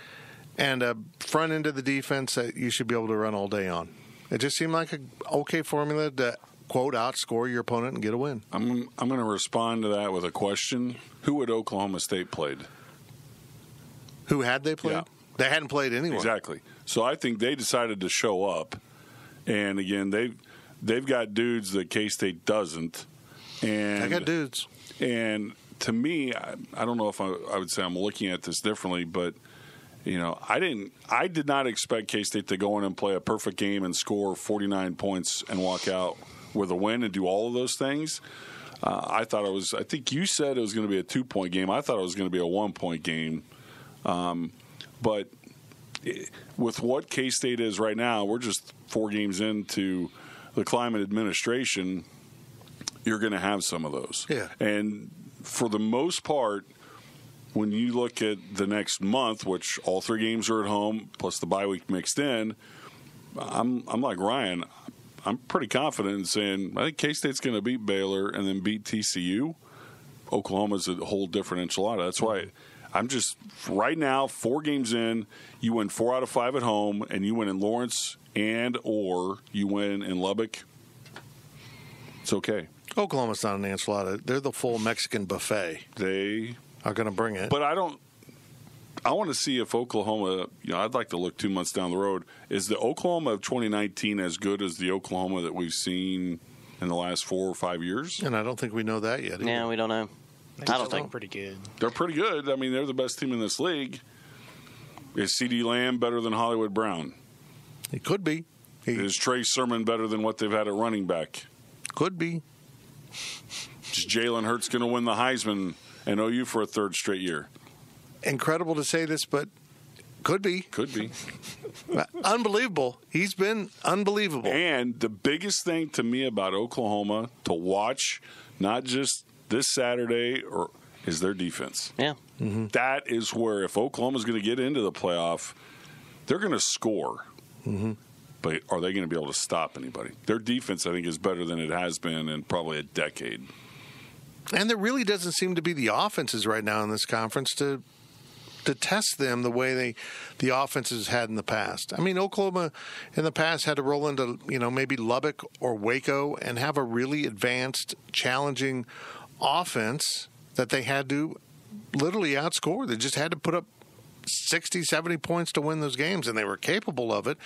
B: and a front end of the defense that you should be able to run all day on. It just seemed like a okay formula to quote outscore your opponent and get a win.
D: I'm I'm going to respond to that with a question: Who had Oklahoma State played?
B: Who had they played?
D: Yeah.
B: They hadn't played anyone.
D: Exactly. So I think they decided to show up, and again they they've got dudes that K State doesn't, and
B: I got dudes.
D: And to me, I, I don't know if I, I would say I'm looking at this differently, but you know, I didn't, I did not expect K State to go in and play a perfect game and score 49 points and walk out with a win and do all of those things. Uh, I thought it was. I think you said it was going to be a two point game. I thought it was going to be a one point game. Um, but with what K State is right now, we're just four games into the Klieman administration. You're going to have some of those.
B: Yeah.
D: And for the most part, when you look at the next month, which all three games are at home, plus the bye week mixed in, I'm I'm like Ryan. I'm pretty confident in saying I think K State's going to beat Baylor and then beat TCU. Oklahoma's a whole different enchilada. That's why I'm just right now four games in. You win four out of five at home, and you win in Lawrence and or you win in Lubbock. It's okay.
B: Oklahoma's not an enchilada. They're the full Mexican buffet.
D: They
B: are going to bring it.
D: But I don't. I want to see if Oklahoma. You know, I'd like to look two months down the road. Is the Oklahoma of 2019 as good as the Oklahoma that we've seen in the last four or five years?
B: And I don't think we know that yet. Either.
F: Yeah, we don't know. I don't think
E: pretty good.
D: They're pretty good. I mean, they're the best team in this league. Is CeeDee Lamb better than Hollywood Brown?
B: It could be. He
D: Is Trey Sermon better than what they've had at running back?
B: could be.
D: Is Jalen Hurts going to win the Heisman and OU for a third straight year?
B: Incredible to say this, but could be.
D: Could be.
B: Unbelievable. He's been unbelievable.
D: And the biggest thing to me about Oklahoma to watch, not just this Saturday, or is their defense.
F: Yeah. Mm-hmm.
D: That is where if Oklahoma's going to get into the playoff, they're going to score. Mm-hmm. But are they going to be able to stop anybody? Their defense, I think, is better than it has been in probably a decade.
B: And there really doesn't seem to be the offenses right now in this conference to to test them the way they the offenses had in the past. I mean, Oklahoma in the past had to roll into you know maybe Lubbock or Waco and have a really advanced, challenging offense that they had to literally outscore. They just had to put up 60, 70 points to win those games, and they were capable of it.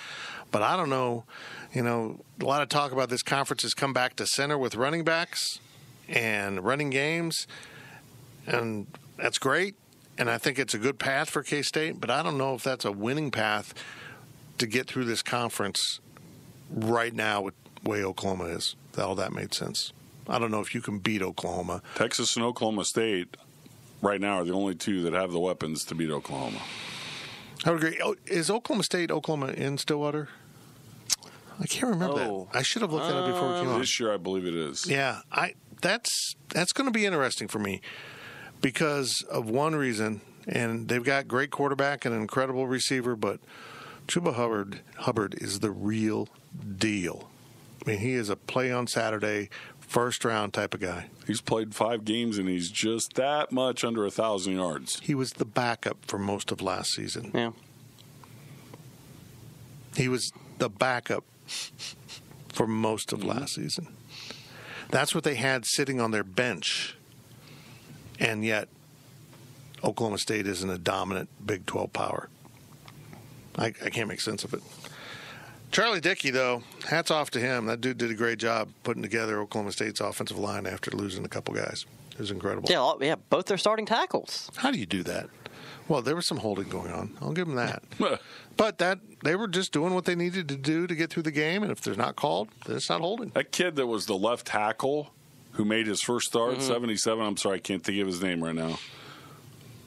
B: But I don't know, you know, a lot of talk about this conference has come back to center with running backs and running games, and that's great. And I think it's a good path for K State, but I don't know if that's a winning path to get through this conference right now with way Oklahoma is. That all that made sense. I don't know if you can beat Oklahoma.
D: Texas and Oklahoma State, right now, are the only two that have the weapons to beat Oklahoma.
B: I would agree. Oh, Is Oklahoma State Oklahoma in Stillwater? I can't remember
F: Oh.
B: that. I should have looked that up before we came uh, on.
D: This year, I believe it is.
B: Yeah, I that's that's going to be interesting for me because of one reason, and they've got great quarterback and an incredible receiver, but Chuba Hubbard Hubbard is the real deal. I mean, he is a play on Saturday, first round type of guy.
D: He's played five games and he's just that much under a thousand yards.
B: He was the backup for most of last season.
F: Yeah.
B: He was the backup for most of last season. That's what they had sitting on their bench. And yet, Oklahoma State isn't a dominant Big 12 power. I, I can't make sense of it. Charlie Dickey, though, hats off to him. That dude did a great job putting together Oklahoma State's offensive line after losing a couple guys. It was incredible.
F: Yeah, all- yeah, both their starting tackles.
B: How do you do that? Well, there was some holding going on. I'll give them that. but that they were just doing what they needed to do to get through the game, and if they're not called, then it's not holding.
D: That kid that was the left tackle who made his first start,
B: Mhm.
D: 77, I'm sorry, I can't think of his name right now.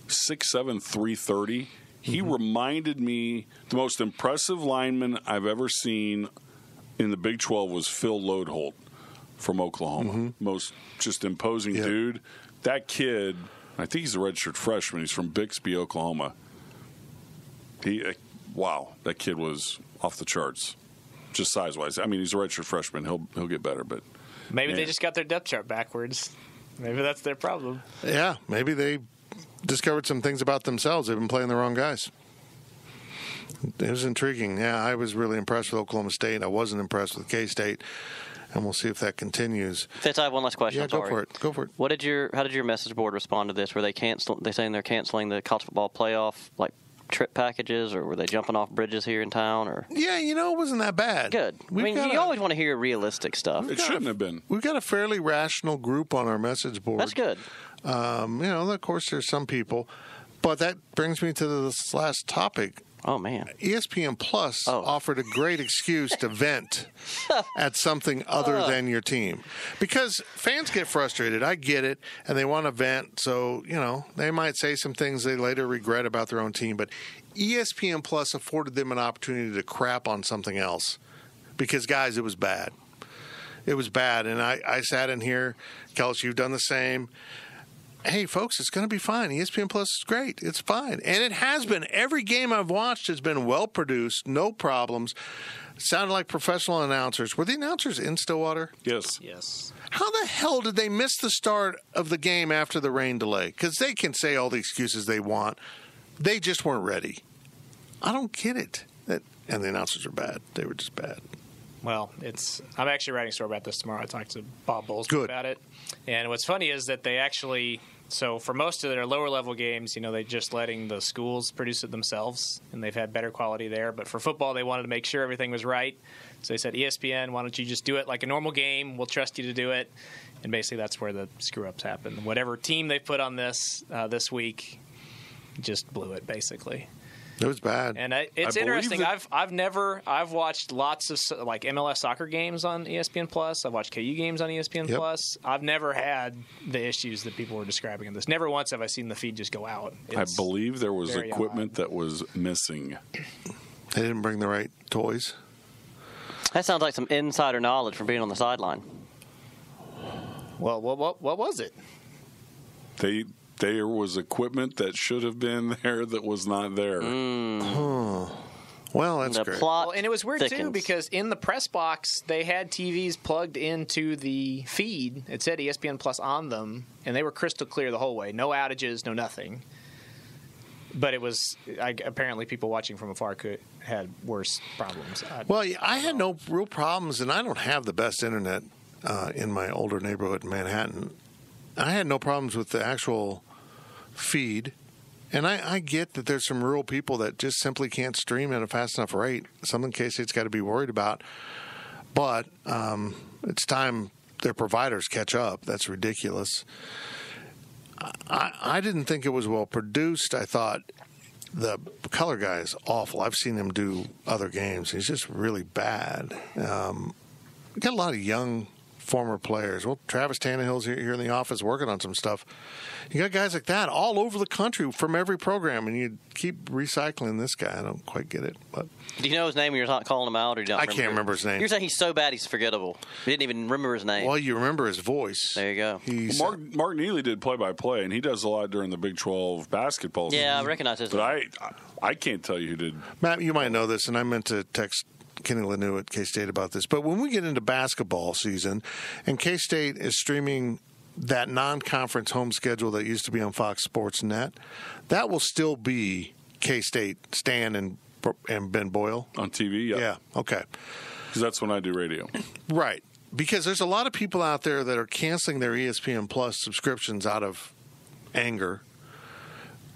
D: 6'7, 330. He reminded me the most impressive lineman I've ever seen in the Big 12 was Phil Loadholt from Oklahoma. Most just imposing dude. That kid, I think he's a redshirt freshman. He's from Bixby, Oklahoma. He, uh, wow, that kid was off the charts, just size wise. I mean, he's a redshirt freshman. He'll he'll get better, but
E: Maybe they just got their depth chart backwards. Maybe that's their problem.
B: Yeah, maybe they discovered some things about themselves. They've been playing the wrong guys. It was intriguing. Yeah, I was really impressed with Oklahoma State. I wasn't impressed with K State, and we'll see if that continues.
F: Fitz, I have one last question.
B: Yeah,
F: I'm
B: go for it. Go for it.
F: What did your How did your message board respond to this? Were they cancel? They saying they're canceling the college football playoff like trip packages, or were they jumping off bridges here in town? Or
B: Yeah, you know, it wasn't that bad.
F: good.
B: We've
F: I mean, you
B: a-
F: always want to hear realistic stuff.
D: it shouldn't have been.
B: We've got a fairly rational group on our message board.
F: That's good.
B: Um, you know, of course, there's some people, but that brings me to this last topic.
F: Oh man,
B: ESPN Plus
F: Oh.
B: offered a great excuse to vent at something other
F: Oh.
B: than your team, because fans get frustrated. I get it, and they want to vent. So you know, they might say some things they later regret about their own team. But ESPN Plus afforded them an opportunity to crap on something else, because guys, it was bad. It was bad, and I, I sat in here, Kelsey, you've done the same. Hey, folks, it's going to be fine. ESPN Plus is great. It's fine. And it has been. Every game I've watched has been well produced, no problems. Sounded like professional announcers. Were the announcers in Stillwater?
D: Yes.
E: Yes.
B: How the hell did they miss the start of the game after the rain delay? Because they can say all the excuses they want. They just weren't ready. I don't get it. That, and the announcers are bad. They were just bad.
E: Well, it's. I'm actually writing a story about this tomorrow. I talked to Bob
B: Bowlsby
E: about it, and what's funny is that they actually. So for most of their lower level games, you know, they're just letting the schools produce it themselves, and they've had better quality there. But for football, they wanted to make sure everything was right, so they said, "E ESPN, why don't you just do it like a normal game? We'll trust you to do it." And basically, that's where the screw ups happen. Whatever team they put on this uh, this week just blew it, basically.
B: It was bad.
E: And I, it's
D: believe
E: interesting.
D: that-
E: I've I've never I've watched lots of like MLS soccer games on ESPN Plus. I've watched KU games on E ESPN
B: Yep.
E: Plus. I've never had the issues that people were describing in this. Never once have I seen the feed just go out.
D: I believe there was
E: very
D: equipment that was missing.
B: they didn't bring the right toys.
F: That sounds like some insider knowledge from being on the sideline.
E: Well, what what what was it?
D: They there was equipment that should have been there that was not there.
B: Well, that's
F: the
B: great.
F: plot
E: Well, and it was weird too because in the press box they had TVs plugged into the feed. It said ESPN Plus on them, and they were crystal clear the whole way. No outages, no nothing. But it was I, apparently people watching from afar could had worse problems. I-
B: Well, yeah, I had no real problems, and I don't have the best internet uh, in my older neighborhood in Manhattan. I had no problems with the actual feed, and I, I get that there's some rural people that just simply can't stream at a fast enough rate. Something K State's got to be worried about, but um, it's time their providers catch up. That's ridiculous. I, I didn't think it was well produced. I thought the color guy is awful. I've seen him do other games. He's just really bad. Um, got a lot of young former players. Well, Travis Tannehill's here, here in the office working on some stuff. You got guys like that all over the country from every program, and you keep recycling this guy. I don't quite get it, but
F: Do you know his name when you're not calling him out, or don't
B: I can't remember his name.
F: You're saying he's so bad he's forgettable. You didn't even remember his name.
B: well, you remember his voice.
F: There you go.
B: He's
D: Mark Mark Neely did play by play, and he does a lot during the Big Twelve basketball.
F: Yeah, I recognize his
D: But I I can't tell you who did.
B: Matt, you might know this, and I meant to text Kenny Lannou at K State about this. But when we get into basketball season, and K State is streaming that non-conference home schedule that used to be on Fox Sports Net, that will still be K State Stan and and Ben Boyle
D: on TV. Yeah,
B: Yeah. Okay.
D: because that's when I do radio.
B: Right. Because there's a lot of people out there that are canceling their ESPN Plus subscriptions out of anger.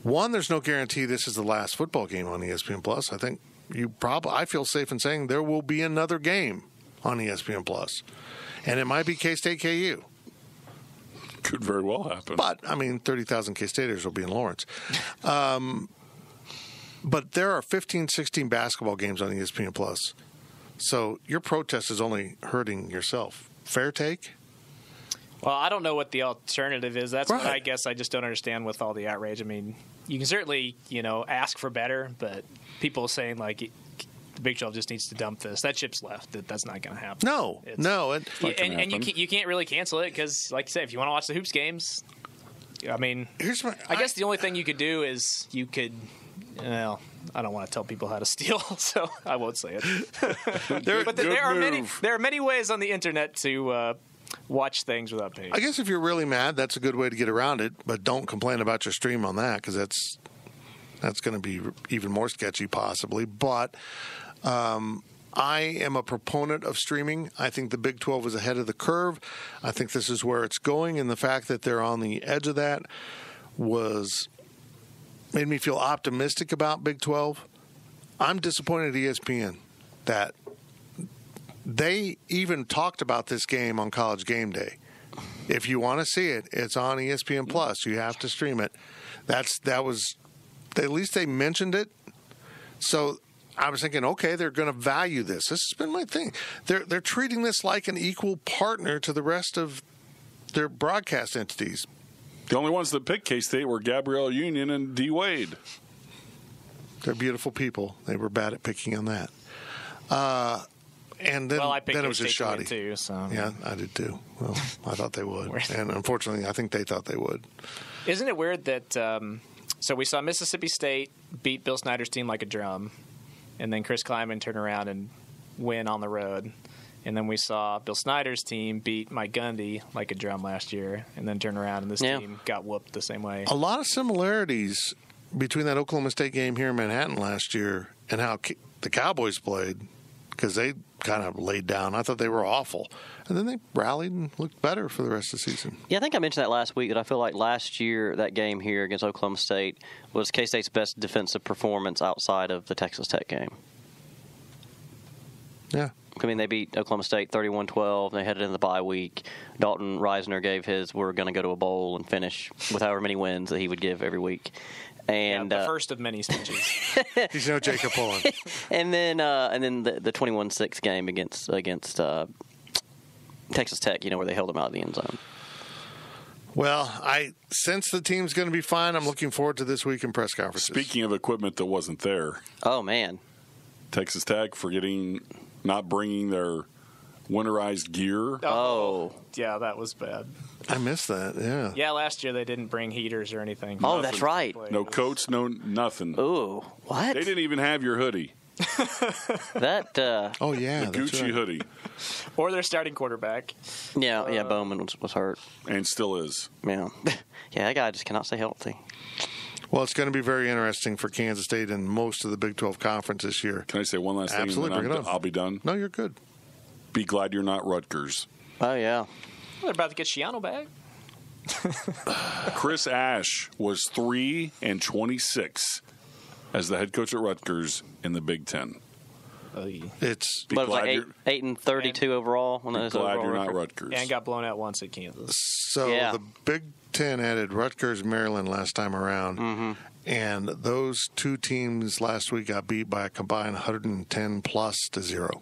B: One, there's no guarantee this is the last football game on ESPN Plus. I think you probably I feel safe in saying there will be another game on ESPN And it might be K State KU.
D: Could very well happen.
B: But I mean, thirty thousand K Staters will be in Lawrence. Um, but there are 15, 16 basketball games on ESPN Plus, so your protest is only hurting yourself. Fair take.
E: Well, I don't know what the alternative is. That's what I guess I just don't understand with all the outrage. I mean, you can certainly, you know, ask for better, but people saying like the Big 12 just needs to dump this. That ship's left. That that's not going to happen.
B: No,
E: It's-
B: no. It,
E: and, and you can't, you can't really cancel it because, like you said, if you want to watch the hoops games, I mean,
B: here's my.
E: I guess the only thing you could do is you could. Well, I don't want to tell people how to steal, so I won't say it.
B: there,
E: But
D: Good
E: there are many there are many ways on the internet to uh, watch things without paying.
B: I guess if you're really mad, that's a good way to get around it. But don't complain about your stream on that because that's that's going to be even more sketchy, possibly. But um, I am a proponent of streaming. I think the Big 12 is ahead of the curve. I think this is where it's going, and the fact that they're on the edge of that was made me feel optimistic about Big 12. I'm disappointed at ESPN that they even talked about this game on College Game Day. If you want to see it, it's on ESPN Plus. You have to stream it. That's that was at least they mentioned it. So I was thinking, okay, they're going to value this. This has been my thing. They're they're treating this like an equal partner to the rest of their broadcast entities.
D: The only ones that picked K State were Gabrielle Union and D Wade.
B: They're beautiful people. They were bad at picking on that. Uh, and then,
E: well, I picked
B: then it was just
E: K-State
B: shoddy.
E: too. So
B: Yeah, I did too. Well, I thought they would, and unfortunately, I think they thought they would.
E: Isn't it weird that um, so we saw Mississippi State beat Bill Snyder's team like a drum, and then Chris Klieman turn around and win on the road, and then we saw Bill Snyder's team beat Mike Gundy like a drum last year, and then turn around and this
F: Yeah.
E: team got whooped the same way.
B: A lot of similarities between that Oklahoma State game here in Manhattan last year and how the Cowboys played because they kind of laid down. I thought they were awful, and then they rallied and looked better for the rest of the season.
F: Yeah, I think I mentioned that last week that I feel like last year that game here against Oklahoma State was K State's best defensive performance outside of the Texas Tech game.
B: Yeah.
F: I mean, they beat Oklahoma State 31 12. They headed into the bye week. Dalton Risner gave his, we're going to go to a bowl and finish with however many wins that he would give every week. And
E: yeah, the
F: uh,
E: first of many speeches.
B: He's no Jacob Pullen.
F: and then uh, and then the, the 21-6 game against against uh, Texas Tech, you know, where they held them out of the end zone.
B: Well, I since the team's going to be fine, I'm looking forward to this week in press conferences.
D: Speaking of equipment that wasn't there,
F: Oh man,
D: Texas Tech forgetting not bringing their winterized gear.
F: Oh.
E: yeah, that was bad.
B: I missed that. Yeah.
E: Yeah, last year they didn't bring heaters or anything.
F: Oh, that's right.
D: No coats, no nothing.
F: Ooh, what?
D: They didn't even have your hoodie,
F: that uh,
B: Oh yeah.
D: the
B: that's
D: Gucci
B: right.
D: hoodie,
E: Or their starting quarterback.
F: yeah yeah Bowman was, was hurt.
D: and still is.
F: Yeah, yeah, that guy just cannot stay healthy.
B: Well, it's going to be very interesting for Kansas State and most of the Big 12 conference this year.
D: Can I say one last thing? and
B: Absolutely,
D: then
B: bring it
D: I'm-
B: on.
D: I'll be done.
B: No, you're good.
D: Be glad you're not Rutgers.
F: Oh yeah,
E: Well, they're about to get Schiano back.
D: Chris Ash was three and twenty-six as the head coach at Rutgers in the Big Ten.
B: It's
D: Be
F: but it was like eight, eight and thirty-two overall. On
D: be
F: his
D: glad
F: overall
D: you're not
F: record.
D: Rutgers.
E: And got blown out once at Kansas.
B: so
F: Yeah.
B: the Big Ten added Rutgers, Maryland last time around,
F: Mm-hmm.
B: and those two teams last week got beat by a combined 110 plus to zero.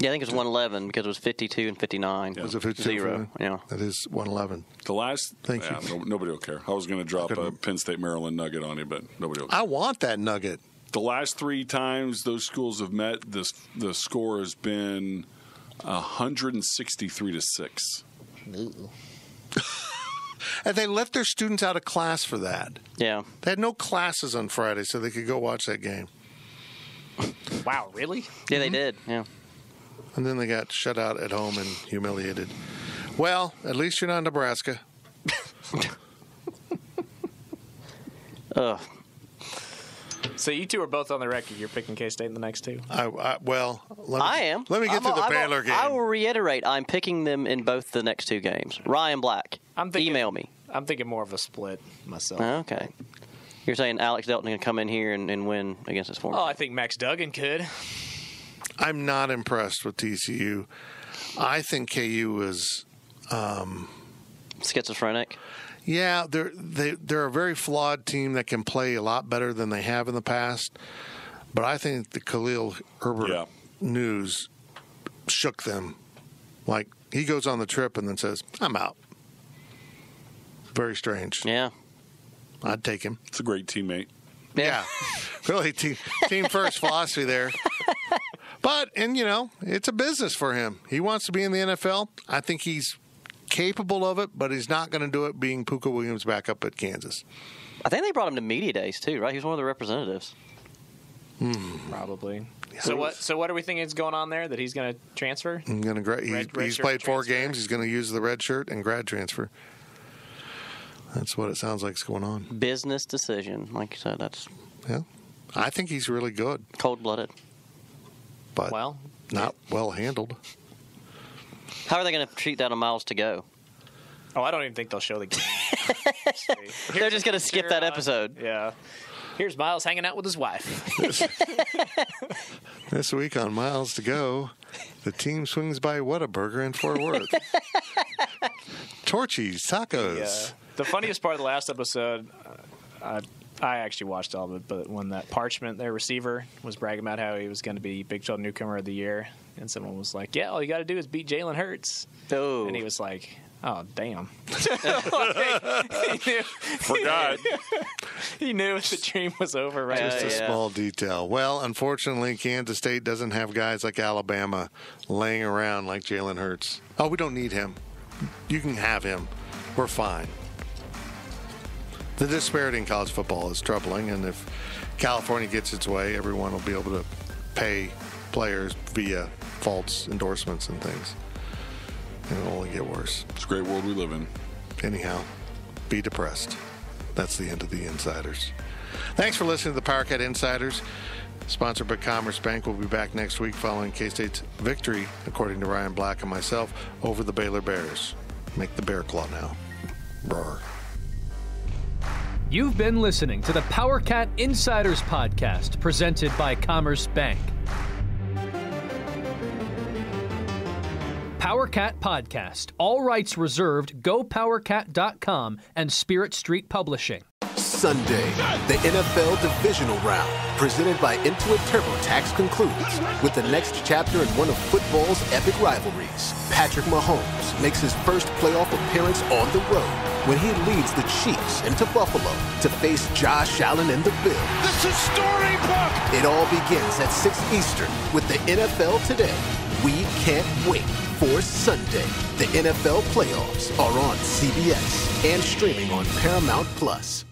F: Yeah, I think it was one eleven because it was fifty-two and fifty-nine.
B: Was it 52
F: zero? Yeah.
B: That is 111.
D: the last.
B: Thank
D: yeah,
B: you.
D: no- nobody will care. I was going to drop a Penn State Maryland nugget on you, but nobody will. care.
B: I want that nugget.
D: The last three times those schools have met, this the score has been 163 to six.
B: And they let their students out of class for that.
F: Yeah.
B: They had no classes on Friday, so they could go watch that game.
E: Wow, really?
F: Yeah, they mm-hmm. did. Yeah.
B: And then they got shut out at home and humiliated. Well, at least you're not Nebraska.
F: Ugh.
E: So you two are both on the record. You're picking K State in the next two.
B: I, I well, let me,
F: I am.
B: Let me get
F: I'm
B: to
F: a-
B: the
F: I'm a-
B: Baylor game.
F: I will reiterate. I'm picking them in both the next two games. Ryan Black.
E: I'm thinking,
F: email me.
E: I'm thinking more of a split myself.
F: Oh, okay. You're saying Alex Delton can come in here and, and win against his former.
E: Oh, I think Max Duggan could.
B: I'm not impressed with TCU. I think KU is, um,
F: schizophrenic.
B: yeah, they're they they're a very flawed team that can play a lot better than they have in the past. But I think the Khalil Herbert
D: Yeah.
B: news shook them. Like he goes on the trip and then says, "I'm out." Very strange.
F: Yeah.
B: I'd take him.
D: It's a great teammate.
B: Yeah, really team team first philosophy there. But and you know it's a business for him. He wants to be in the NFL. I think he's capable of it, but he's not going to do it being Pooka Williams back up at Kansas.
F: I think they brought him to media days too, right? He was one of the representatives. Hmm.
E: Probably. So what? So what are we thinking is going on there? That he's going to transfer?
B: I'm going to gra- he's,
E: Red- red
B: he's played four
E: transfer.
B: games. He's going to use the red shirt and grad transfer. That's what it sounds like is going on.
F: Business decision, like you said. That's
B: Yeah, I think he's really good,
F: cold blooded.
B: But
E: Well,
B: not well handled.
F: How are they going to treat that on miles to go?
E: oh, I don't even think they'll show the game.
F: They're just going to skip that episode.
E: Yeah. Here's Miles hanging out with his wife.
B: This week on Miles to Go, the team swings by Whataburger in Fort Worth. Torchy's, tacos.
E: Yeah. The funniest part of the last episode, uh, I, I actually watched all of it, but when that Parchment, their receiver, was bragging about how he was going to be Big 12 Newcomer of the Year, and someone was like, "Yeah, all you got to do is beat Jalen Hurts,"
F: Oh,
E: and he was like, "Oh, damn."
D: Forgot.
E: he knew the dream was over right
F: Yeah,
B: Just a
F: yeah.
B: small detail. Well, unfortunately, Kansas State doesn't have guys like Alabama laying around like Jalen Hurts. Oh, we don't need him. You can have him. We're fine. The disparity in college football is troubling, and if California gets its way, everyone will be able to pay players via false endorsements and things. And it'll only get worse.
D: It's a great world we live in.
B: Anyhow, be depressed. That's the end of the Insiders. Thanks for listening to the PowerCat Insiders. Sponsored by Commerce Bank. We'll be back next week following K State's victory, according to Ryan Black and myself, over the Baylor Bears. Make the bear claw now. Brr.
C: You've been listening to the PowerCat Insiders Podcast presented by Commerce Bank. PowerCat Podcast. All rights reserved. GoPowerCat.com and Spirit Street Publishing.
J: Sunday, the NFL divisional round, presented by Intuit TurboTax, concludes with the next chapter in one of football's epic rivalries. Patrick Mahomes makes his first playoff appearance on the road when he leads the Chiefs into Buffalo to face Josh Allen and the Bills.
K: This is storybook!
J: It all begins at 6 Eastern with the NFL Today. We can't wait for Sunday. The NFL playoffs are on CBS and streaming on Paramount Plus.